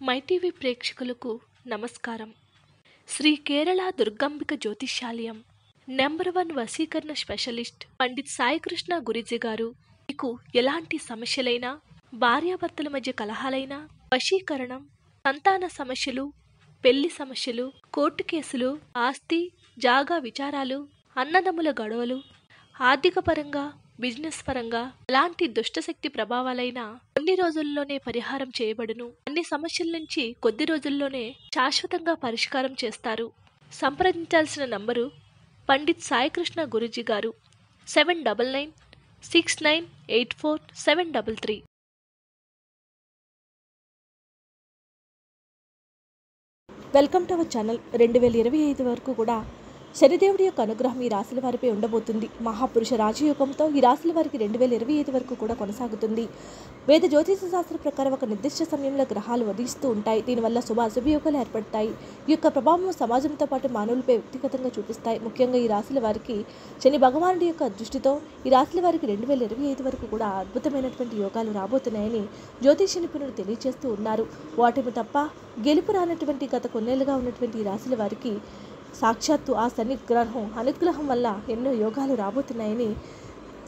MyTV ప్రేక్షకులకు నమస్కారం. శ్రీ కేరళ దుర్గాంబిక జ్యోతిష్యాలయం నెంబర్ వన్ వశీకరణ స్పెషలిస్ట్ పండిత్ సాయికృష్ణ గురిజీ గారు మీకు ఎలాంటి సమస్యలైనా భార్యాభర్తల మధ్య కలహాలైనా వశీకరణం సంతాన సమస్యలు పెళ్ళి సమస్యలు కోర్టు కేసులు ఆస్తి జాగా విచారాలు అన్నదమ్ముల గొడవలు ఆర్థిక పరంగా బిజినెస్ పరంగా ఎలాంటి దుష్టశక్తి ప్రభావాలైనా కొన్ని రోజుల్లోనే పరిహారం చేయబడును. అన్ని సమస్యల నుంచి కొద్ది రోజుల్లోనే శాశ్వతంగా పరిష్కారం చేస్తారు. సంప్రదించాల్సిన నంబరు పండిత్ సాయికృష్ణ గురుజీ గారు. Seven double nine six nine eight four seven double three. Welcome to our channel. రెండు వేల ఇరవై ఐదు వరకు కూడా శనిదేవుడి యొక్క అనుగ్రహం ఈ రాశుల వారిపై ఉండబోతుంది. మహాపురుష రాజయోగంతో ఈ రాశుల వారికి రెండు వేల ఇరవై ఐదు వరకు కూడా కొనసాగుతుంది. వేద జ్యోతిష శాస్త్రం ప్రకారం ఒక నిర్దిష్ట సమయంలో గ్రహాలు వధిస్తూ ఉంటాయి. దీనివల్ల శుభ అశుభయోగాలు ఏర్పడతాయి. ఈ యొక్క ప్రభావం సమాజంతో పాటు మానవులపై వ్యక్తిగతంగా చూపిస్తాయి. ముఖ్యంగా ఈ రాశుల వారికి శని భగవానుడి యొక్క దృష్టితో ఈ రాశుల వారికి రెండు వేల ఇరవై ఐదు వరకు కూడా అద్భుతమైనటువంటి యోగాలు రాబోతున్నాయని జ్యోతిష నిపుణులు తెలియజేస్తూ ఉన్నారు. వాటిని తప్ప గెలుపు రానటువంటి గత కొన్నేళ్ళుగా ఉన్నటువంటి ఈ రాశుల వారికి సాక్షాత్తు ఆ శని గ్రహం అనుగ్రహం వల్ల ఎన్నో యోగాలు రాబోతున్నాయని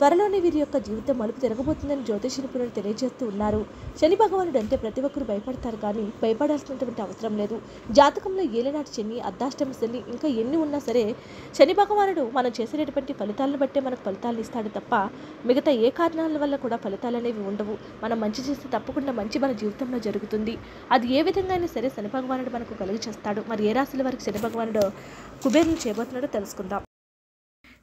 త్వరలోనే వీరి యొక్క జీవితం మలుపు తిరగబోతుందని జ్యోతిష నిపుణులు తెలియజేస్తూ ఉన్నారు. శని భగవానుడు అంటే ప్రతి ఒక్కరు భయపడతారు కానీ భయపడాల్సినటువంటి అవసరం లేదు. జాతకంలో ఏలినాటి శని అర్ధాష్టమి శని ఇంకా ఎన్ని ఉన్నా సరే శని భగవానుడు మనం చేసేటటువంటి ఫలితాలను బట్టే మనకు ఫలితాలను ఇస్తాడు తప్ప మిగతా ఏ కారణాల వల్ల కూడా ఫలితాలు అనేవి ఉండవు. మనం మంచి చేస్తే తప్పకుండా మంచి మన జీవితంలో జరుగుతుంది. అది ఏ విధంగా అయినా సరే శని భగవానుడు మనకు కలిగి చేస్తాడు మరి ఏ రాశుల వారికి శని భగవానుడు కుబేరుని చేయబోతున్నాడో తెలుసుకుందాం.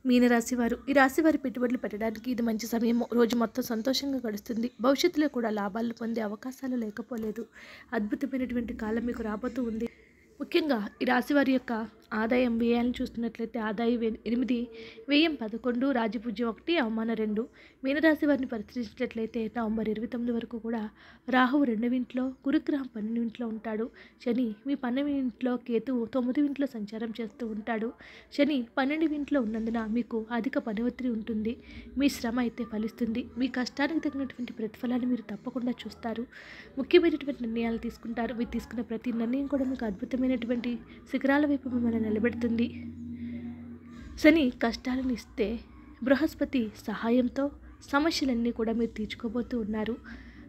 మీనరాశివారు ఈ రాశి వారి పెట్టుబడులు పెట్టడానికి ఇది మంచి సమయం. రోజు మొత్తం సంతోషంగా గడుస్తుంది. భవిష్యత్తులో కూడా లాభాలు పొందే అవకాశాలు లేకపోలేదు. అద్భుతమైనటువంటి కాలం మీకు రాబోతూ ఉంది. ముఖ్యంగా ఈ రాశి వారి యొక్క ఆదాయం వ్యయాలను చూస్తున్నట్లయితే ఆదాయం ఎనిమిది వ్యయం పదకొండు రాజపూజ్యం ఒకటి అవమాన రెండు. మీనరాశి వారిని పరిశీలించినట్లయితే నవంబర్ ఇరవై తొమ్మిది వరకు కూడా రాహువు రెండవ ఇంట్లో గురుగ్రహం పన్నెండు ఇంట్లో ఉంటాడు. శని మీ పన్నెండు ఇంట్లో కేతువు తొమ్మిది ఇంట్లో సంచారం చేస్తూ ఉంటాడు. శని పన్నెండు ఇంట్లో ఉన్నందున మీకు అధిక పని ఒత్తిడి ఉంటుంది. మీ శ్రమ అయితే ఫలిస్తుంది. మీ కష్టానికి తగినటువంటి ప్రతిఫలాన్ని మీరు తప్పకుండా చూస్తారు. ముఖ్యమైనటువంటి నిర్ణయాలు తీసుకుంటారు. మీరు తీసుకున్న ప్రతి నిర్ణయం కూడా మీకు అద్భుతమైనటువంటి శిఖరాల వైపు మిమ్మల్ని నిలబెడుతుంది. శని కష్టాలను ఇస్తే బృహస్పతి సహాయంతో సమస్యలన్నీ కూడా మీరు తీర్చుకోబోతూ ఉన్నారు.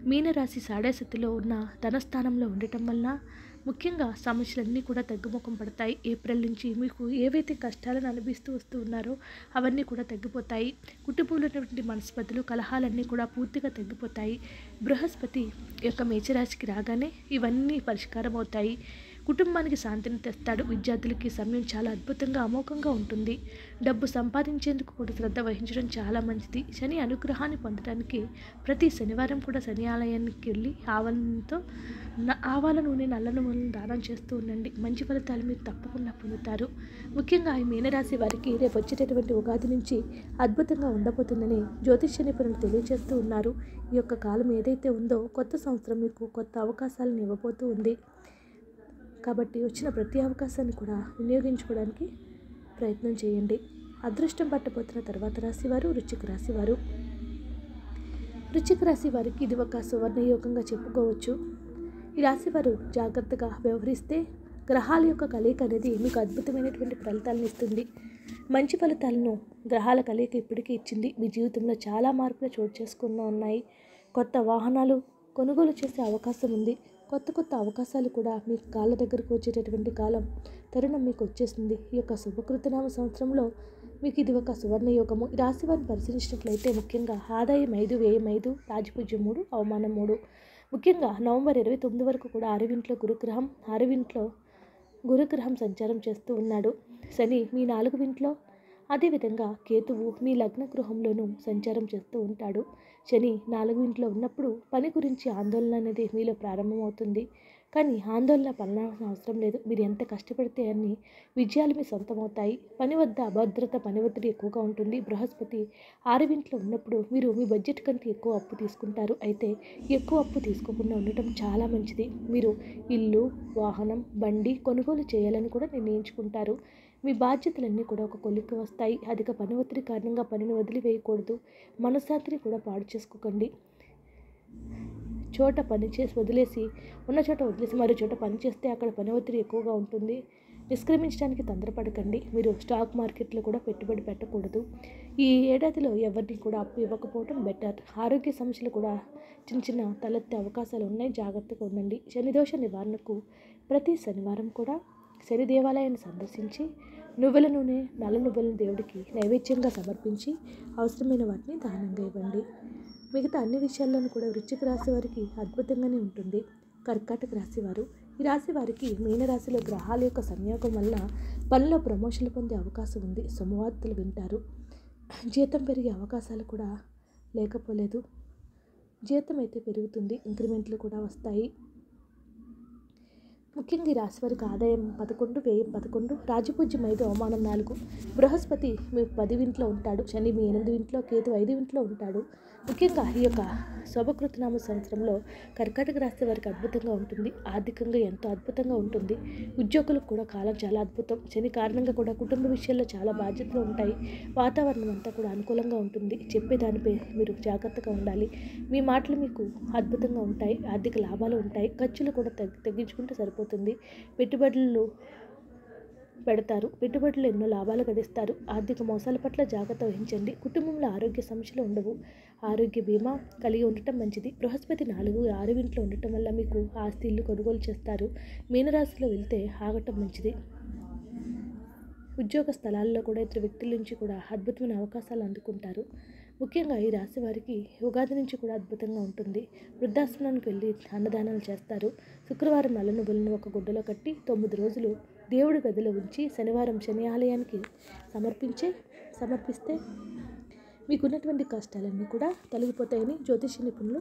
మీనరాశి సాడేసతిలో ఉన్న ధనస్థానంలో ఉండటం వలన ముఖ్యంగా సమస్యలన్నీ కూడా తగ్గుముఖం పడతాయి. ఏప్రిల్ నుంచి మీకు ఏవైతే కష్టాలను అనిపిస్తూ వస్తూ ఉన్నారో అవన్నీ కూడా తగ్గిపోతాయి. కుటుంబంలో ఉన్నటువంటి మనస్పతులు కలహాలన్నీ కూడా పూర్తిగా తగ్గిపోతాయి. బృహస్పతి యొక్క మేచరాశికి రాగానే ఇవన్నీ పరిష్కారం అవుతాయి కుటుంబానికి శాంతిని తెస్తాడు. విద్యార్థులకి సమయం చాలా అద్భుతంగా అమోఘంగా ఉంటుంది. డబ్బు సంపాదించేందుకు కూడా శ్రద్ధ వహించడం చాలా మంచిది. శని అనుగ్రహాన్ని పొందడానికి ప్రతి శనివారం కూడా శని ఆలయానికి వెళ్ళి ఆవరణతో ఆవాల నూనె నల్ల నూనెలను దానం చేస్తూ ఉండండి. మంచి ఫలితాలు మీరు తప్పకుండా పొందుతారు. ముఖ్యంగా ఈ మీనరాశి వారికి రేపు వచ్చేటటువంటి ఉగాది నుంచి అద్భుతంగా ఉండబోతుందని జ్యోతిష్య నిపుణులు తెలియజేస్తూ ఉన్నారు. ఈ యొక్క కాలం ఏదైతే ఉందో కొత్త సంవత్సరం మీకు కొత్త అవకాశాలను ఇవ్వబోతూ ఉంది. కాబట్టి వచ్చిన ప్రతి అవకాశాన్ని కూడా వినియోగించుకోవడానికి ప్రయత్నం చేయండి. అదృష్టం పట్టబోతున్న తర్వాత రాశివారు వృశ్చిక రాశివారు. వృశ్చిక రాశి వారికి ఇది ఒక సువర్ణయోగంగా చెప్పుకోవచ్చు. ఈ రాశి వారు జాగ్రత్తగా వ్యవహరిస్తే గ్రహాల యొక్క కలయిక అనేది మీకు అద్భుతమైనటువంటి ఫలితాలను ఇస్తుంది. మంచి ఫలితాలను గ్రహాల కలయిక ఇప్పటికీ ఇచ్చింది. మీ జీవితంలో చాలా మార్పులు చోటు చేసుకున్న ఉన్నాయి. కొత్త వాహనాలు కొనుగోలు చేసే అవకాశం ఉంది. కొత్త కొత్త అవకాశాలు కూడా మీ కాళ్ళ దగ్గరకు వచ్చేటటువంటి కాలం తరుణం మీకు వచ్చేసింది ఈ యొక్క శుభకృతనామ సంవత్సరంలో మీకు ఇది ఒక సువర్ణ యోగము ఈ రాశి వారిని పరిశీలించినట్లయితే ముఖ్యంగా ఆదాయం ఐదు వ్యయం ఐదు రాజపూజ్యం మూడు అవమానం మూడు. ముఖ్యంగా నవంబర్ ఇరవై తొమ్మిది వరకు కూడా అరవింట్లో గురుగ్రహం అరవింట్లో గురుగ్రహం సంచారం చేస్తూ ఉన్నాడు. శని మీ నాలుగు వింట్లో అదేవిధంగా కేతువు మీ లగ్న గృహంలోనూ సంచారం చేస్తూ ఉంటాడు. శని నాలుగు ఇంట్లో ఉన్నప్పుడు పని గురించి ఆందోళన అనేది మీలో ప్రారంభమవుతుంది. కానీ ఆందోళన పడాల్సిన అవసరం లేదు. మీరు ఎంత కష్టపడితే అన్ని విజయాలు మీ సొంతమవుతాయి. పని వద్ద అభద్రత పని ఒత్తిడి ఎక్కువగా ఉంటుంది. బృహస్పతి ఆరవింట్లో ఉన్నప్పుడు మీరు మీ బడ్జెట్ కంటే ఎక్కువ అప్పు తీసుకుంటారు. అయితే ఎక్కువ అప్పు తీసుకోకుండా ఉండటం చాలా మంచిది. మీరు ఇల్లు వాహనం బండి కొనుగోలు చేయాలని కూడా నిర్ణయించుకుంటారు. మీ బాధ్యతలన్నీ కూడా ఒక కొలిక్కి వస్తాయి. అధిక పని ఒత్తిడి కారణంగా పనిని వదిలివేయకూడదు. మనశ్శాంతిని కూడా పాడు చేసుకోకండి. చోట పని చేసి వదిలేసి ఉన్న చోట వదిలేసి మరో చోట పని చేస్తే అక్కడ పని ఒత్తిడి ఎక్కువగా ఉంటుంది. నిష్క్రమించడానికి తొందరపడకండి. మీరు స్టాక్ మార్కెట్లో కూడా పెట్టుబడి పెట్టకూడదు. ఈ ఏడాదిలో ఎవరిని కూడా అప్పు ఇవ్వకపోవడం బెటర్. ఆరోగ్య సమస్యలు కూడా చిన్న చిన్న తలెత్తే అవకాశాలు ఉన్నాయి. జాగ్రత్తగా ఉండండి. శనిదోష నివారణకు ప్రతి శనివారం కూడా శని దేవాలయాన్ని సందర్శించి నువ్వుల నూనె నల్ల నువ్వులను దేవుడికి నైవేద్యంగా సమర్పించి అవసరమైన వాటిని దానంగా ఇవ్వండి. మిగతా అన్ని విషయాల్లోనూ కూడా వృశ్చిక రాశి వారికి అద్భుతంగానే ఉంటుంది. కర్కాటక రాశి వారు ఈ రాశి వారికి మీనరాశిలో గ్రహాల యొక్క సంయోగం వల్ల పనిలో ప్రమోషన్లు పొందే అవకాశం ఉంది. సోమవార్తలు వింటారు. జీతం పెరిగే అవకాశాలు కూడా లేకపోలేదు. జీతం అయితే పెరుగుతుంది. ఇంక్రిమెంట్లు కూడా వస్తాయి. ముఖ్యంగా ఈ రాశి వారికి ఆదాయం పదకొండు వ్యయం పదకొండు రాజపూజ్యం ఐదు అవమానం నాలుగు. బృహస్పతి మీ పది ఇంట్లో ఉంటాడు. శని మీ ఎనిమిది ఇంట్లో కేతు ఐదు ఇంట్లో ఉంటాడు. ముఖ్యంగా ఈ యొక్క శోభకృతనామ సంవత్సరంలో కర్కాటక రాశి వారికి అద్భుతంగా ఉంటుంది. ఆర్థికంగా ఎంతో అద్భుతంగా ఉంటుంది. ఉద్యోగులకు కూడా కాలం చాలా అద్భుతం. శని కారణంగా కూడా కుటుంబ విషయాల్లో చాలా బాధ్యతలు ఉంటాయి. వాతావరణం అంతా కూడా అనుకూలంగా ఉంటుంది. చెప్పేదానిపై మీరు జాగ్రత్తగా ఉండాలి. మీ మాటలు మీకు అద్భుతంగా ఉంటాయి. ఆర్థిక లాభాలు ఉంటాయి. ఖర్చులు కూడా తగ్గి తగ్గించుకుంటే సరిపోతుంది. పెట్టుబడులు పెడతారు. పెట్టుబడులు ఎన్నో లాభాలు గడిస్తారు ఆర్థిక మోసాల పట్ల జాగ్రత్త వహించండి. కుటుంబంలో ఆరోగ్య సమస్యలు ఉండవు. ఆరోగ్య బీమా కలిగి ఉండటం మంచిది. బృహస్పతి నాలుగు ఆరు ఇంట్లో ఉండటం వల్ల మీకు ఆస్తి ఇల్లు కొనుగోలు చేస్తారు. మీనరాశిలో వెళ్తే ఆగటం మంచిది. ఉద్యోగ స్థలాల్లో కూడా ఇతర వ్యక్తుల నుంచి కూడా అద్భుతమైన అవకాశాలు అందుకుంటారు. ముఖ్యంగా ఈ రాశి వారికి ఉగాది నుంచి కూడా అద్భుతంగా ఉంటుంది. వృద్ధాశ్రమానికి వెళ్ళి అన్నదానాలు చేస్తారు. శుక్రవారం నల్ల నువ్వులను ఒక గుడ్డలో కట్టి తొమ్మిది రోజులు దేవుడి గదిలో ఉంచి శనివారం శని ఆలయానికి సమర్పించే సమర్పిస్తే మీకున్నటువంటి కష్టాలన్నీ కూడా తొలగిపోతాయని జ్యోతిష నిపుణులు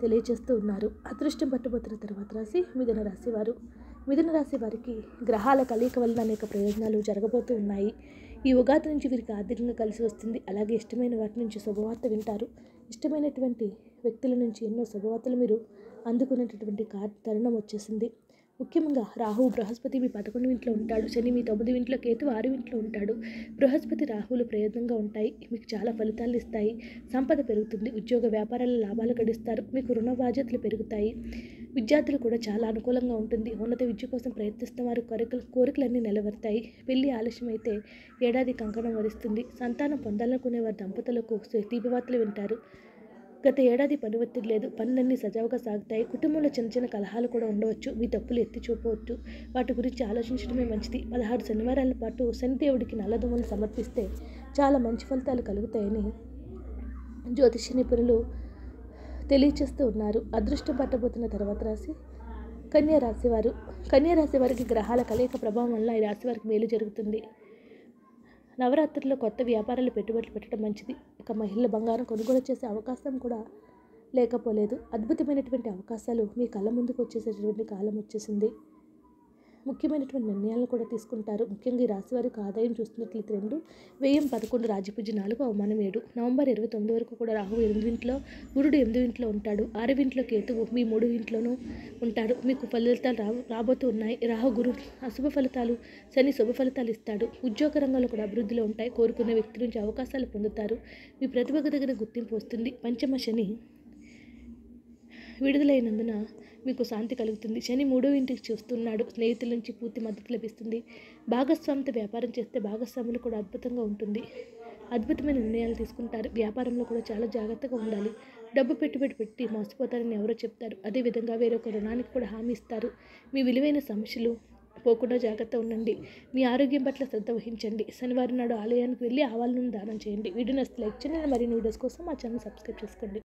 తెలియజేస్తూ ఉన్నారు. అదృష్టం పట్టుబోతున్న తర్వాత రాశి మిథున రాశి వారు. మిథున రాశి వారికి గ్రహాల కలయిక వలన అనేక ప్రయోజనాలు జరగబోతూ ఉన్నాయి. ఈ ఉగాది నుంచి వీరికి ఆర్థికంగా కలిసి వస్తుంది. అలాగే ఇష్టమైన వాటి నుంచి శుభవార్త వింటారు. ఇష్టమైనటువంటి వ్యక్తుల నుంచి ఎన్నో శుభవార్తలు మీరు అందుకునేటటువంటి కార్ తరుణం వచ్చేసింది. ముఖ్యంగా రాహువు బృహస్పతి మీ పదకొండు ఇంట్లో ఉంటాడు. శని మీ తొమ్మిది ఇంట్లో కేతు ఆరు ఇంట్లో ఉంటాడు. బృహస్పతి రాహువులు ప్రయోజనంగా ఉంటాయి. మీకు చాలా ఫలితాలు ఇస్తాయి. సంపద పెరుగుతుంది. ఉద్యోగ వ్యాపారాల లాభాలు గడిస్తారు. మీకు రుణ బాధ్యతలు పెరుగుతాయి. విద్యార్థులు కూడా చాలా అనుకూలంగా ఉంటుంది. ఉన్నత విద్య కోసం ప్రయత్నిస్తున్న వారి కోరికలు కోరికలన్నీ నిలబడతాయి పెళ్ళి ఆలస్యం అయితే ఏడాది కంకణం వరిస్తుంది. సంతానం పొందాలనుకునే వారి దంపతులకు తీపివార్తలు వింటారు. గత ఏడాది పని ఒత్తిడి లేదు. పనులన్నీ సజావుగా సాగుతాయి. కుటుంబంలో చిన్న చిన్న కలహాలు కూడా ఉండవచ్చు. మీ తప్పులు ఎత్తి చూపవచ్చు వాటి గురించి ఆలోచించడమే మంచిది. పదహారు శనివారాల పాటు శనిదేవుడికి నల్లదుమ్మలు సమర్పిస్తే చాలా మంచి ఫలితాలు కలుగుతాయని జ్యోతిష నిపుణులు తెలియచేస్తూ ఉన్నారు. అదృష్టం పట్టబోతున్న తర్వాత రాశి కన్యా రాశివారు. కన్యా రాశి వారికి గ్రహాల కలయిక ప్రభావం వల్ల ఈ రాశి వారికి మేలు జరుగుతుంది. నవరాత్రుల్లో కొత్త వ్యాపారాలు పెట్టుబడులు పెట్టడం మంచిది. ఇక మహిళల బంగారం కొనుగోలు చేసే అవకాశం కూడా లేకపోలేదు. అద్భుతమైనటువంటి అవకాశాలు మీ కళ్ళ ముందుకు వచ్చేసేటటువంటి కాలం వచ్చేసింది. ముఖ్యమైనటువంటి నిర్ణయాలను కూడా తీసుకుంటారు. ముఖ్యంగా ఈ రాశి వారికి ఆదాయం చూస్తున్నట్లయితే రెండు వ్యయం పదకొండు రాజపూజ నాలుగు అవమానం ఏడు. నవంబర్ ఇరవై తొమ్మిది వరకు కూడా రాహు ఎనిమిది ఇంట్లో గురుడు ఎనిమిది ఇంట్లో ఉంటాడు. ఆరవ ఇంట్లో కేతువు మీ మూడు ఇంట్లోనూ ఉంటాడు. మీకు ఫలితాలు రా రాబోతూ ఉన్నాయి. రాహు గురు అశుభ ఫలితాలు శని శుభ ఫలితాలు ఇస్తాడు. ఉద్యోగ రంగంలో కూడా అభివృద్ధిలో ఉంటాయి. కోరుకున్న వ్యక్తి నుంచి అవకాశాలు పొందుతారు. మీ ప్రతిభకు దగ్గర గుర్తింపు వస్తుంది. పంచమ శని విడుదలైనందున మీకు శాంతి కలుగుతుంది. శని మూడో ఇంటికి చూస్తున్నాడు. స్నేహితుల నుంచి పూర్తి మద్దతు లభిస్తుంది. భాగస్వామితో వ్యాపారం చేస్తే భాగస్వాములు కూడా అద్భుతంగా ఉంటుంది. అద్భుతమైన నిర్ణయాలు తీసుకుంటారు. వ్యాపారంలో కూడా చాలా జాగ్రత్తగా ఉండాలి. డబ్బు పెట్టుబడి పెట్టి మోసపోతారని ఎవరో చెప్తారు. అదేవిధంగా వేరొక రుణానికి కూడా హామీ ఇస్తారు. మీ విలువైన సమస్యలు పోకుండా జాగ్రత్త ఉండండి. మీ ఆరోగ్యం పట్ల శ్రద్ధ వహించండి. శనివారం నాడు ఆలయానికి వెళ్ళి ఆవాలను దానం చేయండి. వీడియో నచ్చితే లైక్ చేయండి. మరిన్ని వీడియోస్ కోసం మా ఛానల్ సబ్స్క్రైబ్ చేసుకోండి.